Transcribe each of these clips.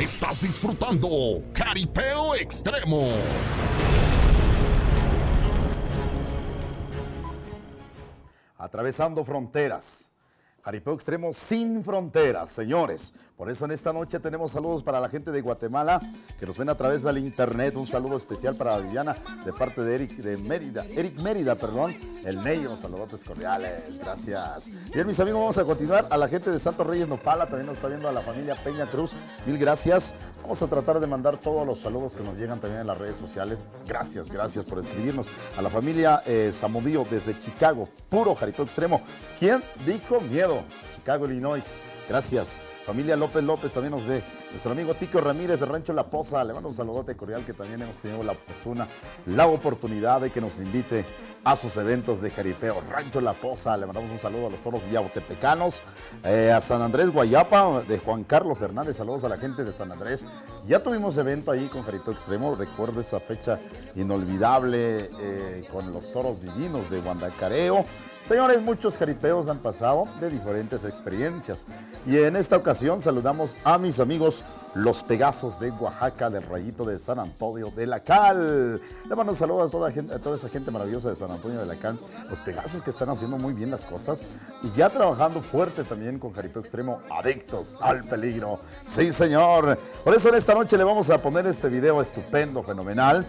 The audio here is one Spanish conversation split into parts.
Estás disfrutando Caripeo Extremo. Atravesando fronteras. Jaripeo Extremo sin fronteras, señores. Por eso en esta noche tenemos saludos para la gente de Guatemala que nos ven a través del internet. Un saludo especial para Viviana de parte de Eric de Mérida. Eric Mérida, perdón. El Neyo, saludotes cordiales. Gracias. Bien, mis amigos, vamos a continuar. A la gente de Santos Reyes Nopala también nos está viendo a la familia Peña Cruz. Mil gracias. Vamos a tratar de mandar todos los saludos que nos llegan también en las redes sociales. Gracias, gracias por escribirnos. A la familia eh, Zamudillo desde Chicago. Puro Jaripeo Extremo. ¿Quién dijo miedo? Chicago, Illinois. Gracias. Familia López López también nos ve. Nuestro amigo Tico Ramírez de Rancho La Poza, le mando un saludote cordial que también hemos tenido la fortuna, la oportunidad de que nos invite a sus eventos de jaripeo. Rancho La Poza, le mandamos un saludo a los toros yautepecanos, eh, a San Andrés Guayapa, de Juan Carlos Hernández, saludos a la gente de San Andrés. Ya tuvimos evento ahí con Jaripeo Extremo, recuerdo esa fecha inolvidable eh, con los toros divinos de Guandacareo. Señores, muchos jaripeos han pasado de diferentes experiencias y en esta ocasión saludamos a mis amigos los Pegasos de Oaxaca del Rayito de San Antonio de la Cal. Le mando un saludo a toda, a toda esa gente maravillosa de San Antonio de la Cal, los Pegasos que están haciendo muy bien las cosas y ya trabajando fuerte también con Jaripeo Extremo, adictos al peligro. Sí, señor. Por eso en esta noche le vamos a poner este video estupendo, fenomenal.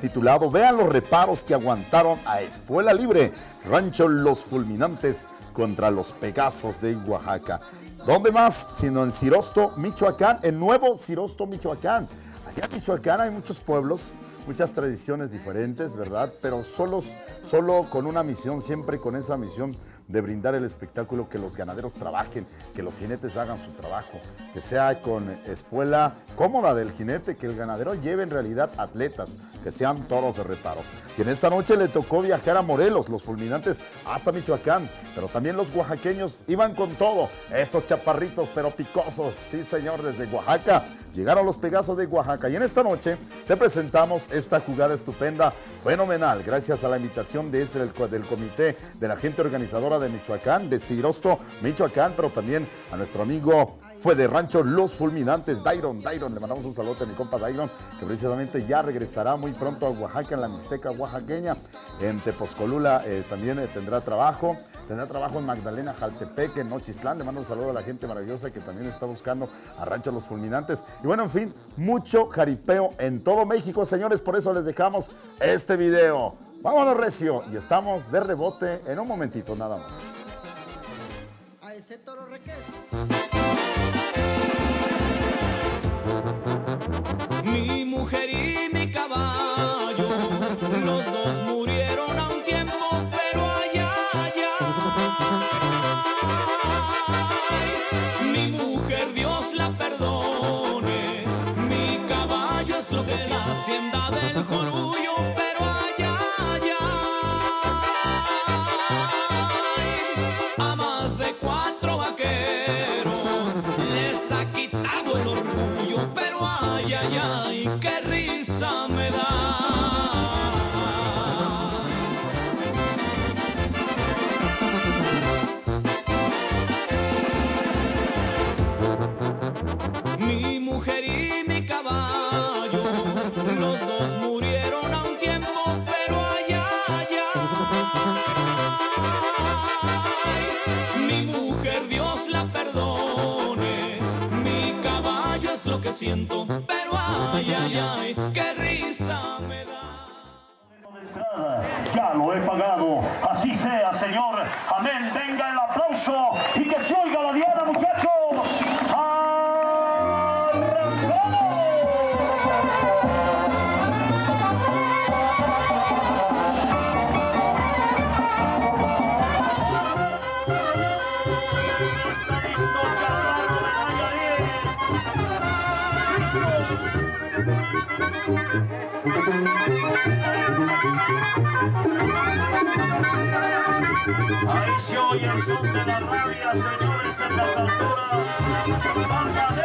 Titulado Vean los reparos que aguantaron a Espuela Libre, Rancho Los Fulminantes contra los Pegasos de Oaxaca. ¿Dónde más? Sino en Cirosto, Michoacán, el nuevo Cirosto, Michoacán. Allá en Michoacán hay muchos pueblos, muchas tradiciones diferentes, ¿verdad? Pero solos, solo con una misión, siempre con esa misión de brindar el espectáculo, que los ganaderos trabajen, que los jinetes hagan su trabajo, que sea con espuela cómoda del jinete, que el ganadero lleve en realidad atletas, que sean toros de reparo. Y en esta noche le tocó viajar a Morelos, los fulminantes, hasta Michoacán, pero también los oaxaqueños iban con todo, estos chaparritos pero picosos, sí señor, desde Oaxaca, llegaron los Pegasos de Oaxaca. Y en esta noche te presentamos esta jugada estupenda, fenomenal, gracias a la invitación de este del, del comité de la gente organizadora de Michoacán, de Cirosto, Michoacán, pero también a nuestro amigo fue de Rancho Los Fulminantes, Dairon, Dairon, le mandamos un saludo a mi compa Dairon, que precisamente ya regresará muy pronto a Oaxaca, en la Mixteca oaxaqueña, en Tepozcolula eh, también eh, tendrá trabajo, tendrá trabajo en Magdalena, Jaltepec, en Nochistlán, le mando un saludo a la gente maravillosa que también está buscando a Rancho Los Fulminantes, y bueno, en fin, mucho jaripeo en todo México, señores, por eso les dejamos este video. Vámonos recio y estamos de rebote en un momentito nada más. Ay, ay, ay, qué risa me da. Siento, pero ay, ay, ay, qué risa me da. Ya lo he pagado. Así sea, Señor. Amén. Venga el aplauso y que se oiga la Oye el son de la rabia, señores, en las alturas.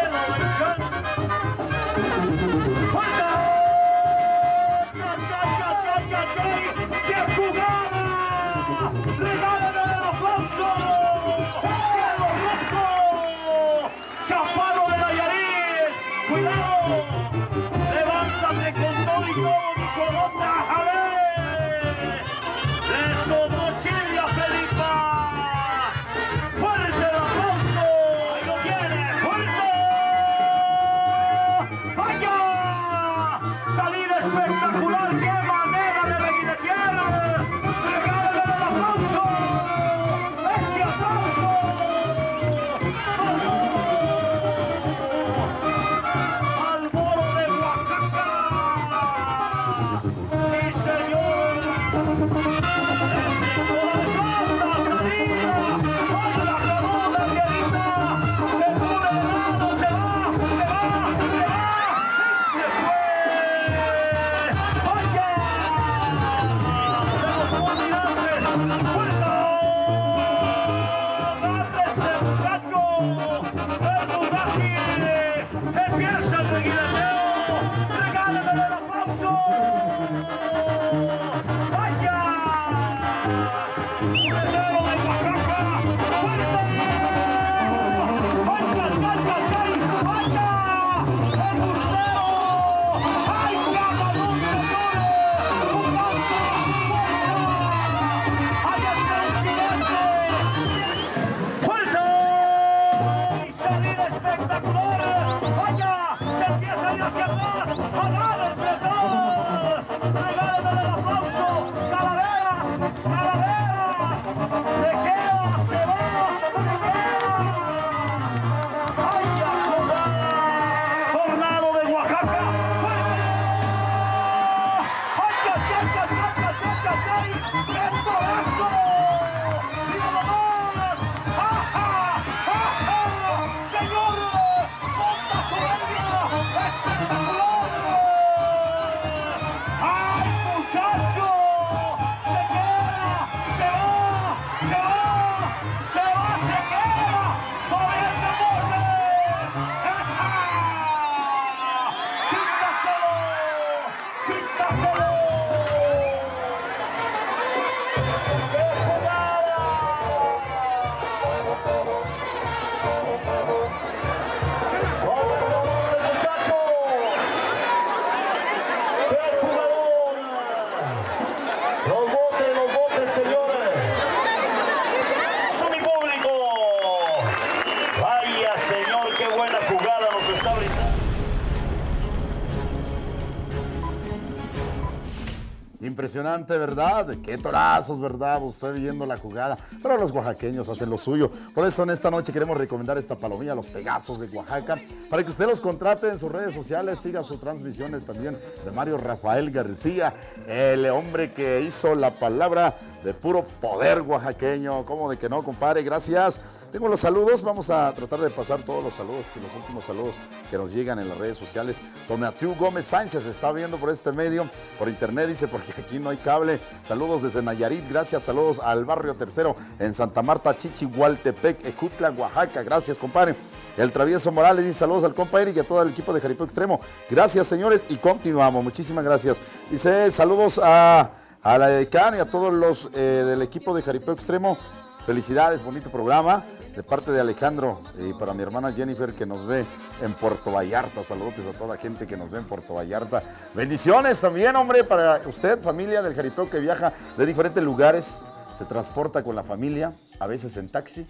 Impresionante, ¿verdad? Qué torazos, ¿verdad? Usted viendo la jugada. Pero los oaxaqueños hacen lo suyo. Por eso en esta noche queremos recomendar esta palomilla, los Pegasos de Oaxaca, para que usted los contrate en sus redes sociales, siga sus transmisiones también de Mario Rafael García, el hombre que hizo la palabra de puro poder oaxaqueño. ¿Cómo de que no, compadre? Gracias. Tengo los saludos, vamos a tratar de pasar todos los saludos, que los últimos saludos que nos llegan en las redes sociales. Donatiu Gómez Sánchez está viendo por este medio, por internet, dice, porque aquí no hay cable. Saludos desde Nayarit, gracias, saludos al barrio tercero en Santa Marta, Chichihualtepec, Ejutla, Oaxaca. Gracias, compadre. El Travieso Morales dice saludos al compa Eric y a todo el equipo de Jaripeo Extremo. Gracias, señores, y continuamos. Muchísimas gracias. Dice saludos a, a la Edecán y a todos los eh, del equipo de Jaripeo Extremo. Felicidades, bonito programa de parte de Alejandro y para mi hermana Jennifer que nos ve en Puerto Vallarta. Saludos a toda la gente que nos ve en Puerto Vallarta. Bendiciones también, hombre, para usted, familia del Jaripeo que viaja de diferentes lugares, se transporta con la familia, a veces en taxi,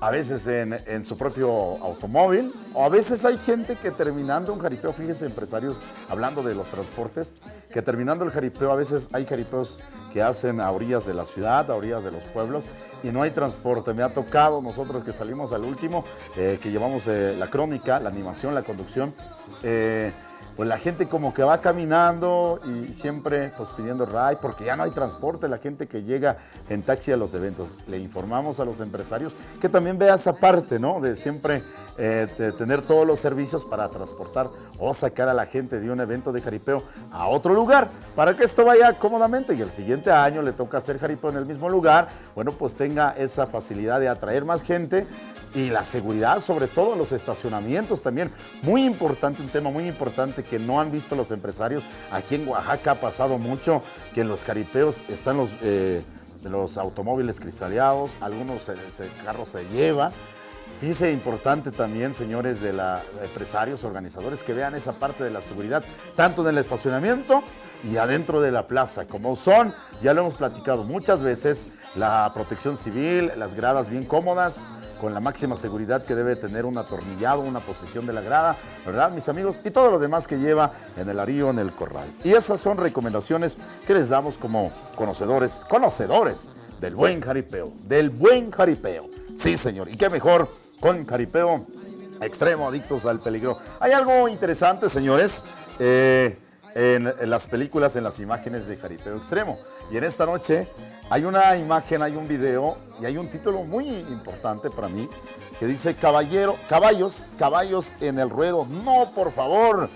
a veces en, su propio automóvil, o a veces hay gente que terminando un jaripeo, fíjese, empresarios hablando de los transportes, que terminando el jaripeo, a veces hay jaripeos que hacen a orillas de la ciudad, a orillas de los pueblos, y no hay transporte. Me ha tocado nosotros que salimos al último, eh, que llevamos eh, la crónica, la animación, la conducción. eh, pues la gente como que va caminando y siempre pues pidiendo ride porque ya no hay transporte, la gente que llega en taxi a los eventos. Le informamos a los empresarios que también vea esa parte, ¿no? De siempre eh, tener todos los servicios para transportar o sacar a la gente de un evento de jaripeo a otro lugar para que esto vaya cómodamente y el siguiente año le toca hacer jaripeo en el mismo lugar, bueno, pues tenga esa facilidad de atraer más gente y la seguridad, sobre todo los estacionamientos también. Muy importante, un tema muy importante que no han visto los empresarios. Aquí en Oaxaca ha pasado mucho que en los caripeos están los, eh, los automóviles cristaleados, algunos carros se llevan. Fíjese, importante también, señores de la empresarios, organizadores, que vean esa parte de la seguridad, tanto en el estacionamiento y adentro de la plaza, como son, ya lo hemos platicado muchas veces, la protección civil, las gradas bien cómodas, con la máxima seguridad que debe tener un atornillado, una posición de la grada, ¿verdad, mis amigos? Y todo lo demás que lleva en el arío, en el corral. Y esas son recomendaciones que les damos como conocedores, conocedores del buen jaripeo, del buen jaripeo. Sí, señor, y qué mejor con jaripeo extremo, adictos al peligro. Hay algo interesante, señores, eh, en, las películas, en las imágenes de jaripeo extremo. Y en esta noche hay una imagen, hay un video y hay un título muy importante para mí que dice caballero, caballos, caballos en el ruedo. No, por favor,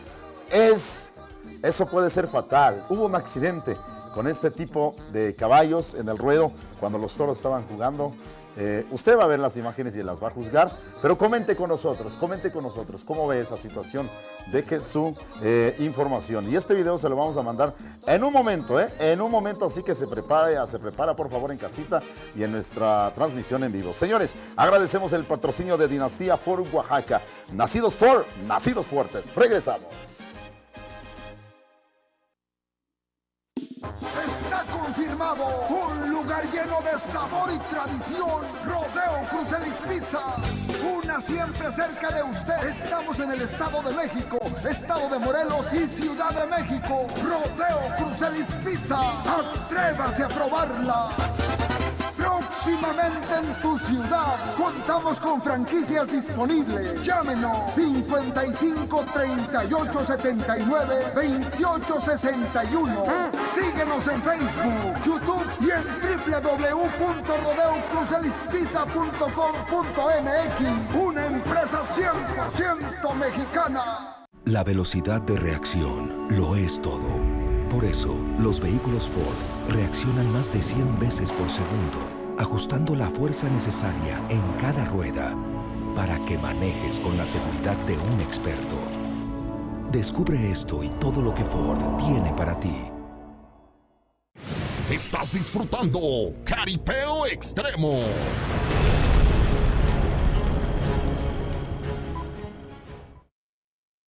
es, eso puede ser fatal. Hubo un accidente con este tipo de caballos en el ruedo cuando los toros estaban jugando. Eh, usted va a ver las imágenes y las va a juzgar, pero comente con nosotros, comente con nosotros cómo ve esa situación, deje su eh, información. Y este video se lo vamos a mandar en un momento, ¿eh? En un momento, así que se prepara, se prepara por favor en casita y en nuestra transmisión en vivo. Señores, agradecemos el patrocinio de Dinastía Ford Oaxaca. Nacidos Ford, nacidos fuertes. Regresamos. Está confirmado un lugar lleno de sabor y tradición. Rodeo Crucelis Pizza. Una siempre cerca de usted. Estamos en el Estado de México, Estado de Morelos y Ciudad de México. Rodeo Crucelis Pizza. Atrévase a probarla. Próximamente en tu ciudad contamos con franquicias disponibles. Llámenos 55 38 79 28 61. Síguenos en Facebook, YouTube y en www.rodeocruzelispizza.com.mx. Una empresa 100% mexicana. La velocidad de reacción lo es todo. Por eso, los vehículos Ford reaccionan más de 100 veces por segundo, ajustando la fuerza necesaria en cada rueda para que manejes con la seguridad de un experto. Descubre esto y todo lo que Ford tiene para ti. Estás disfrutando Caripeo Extremo.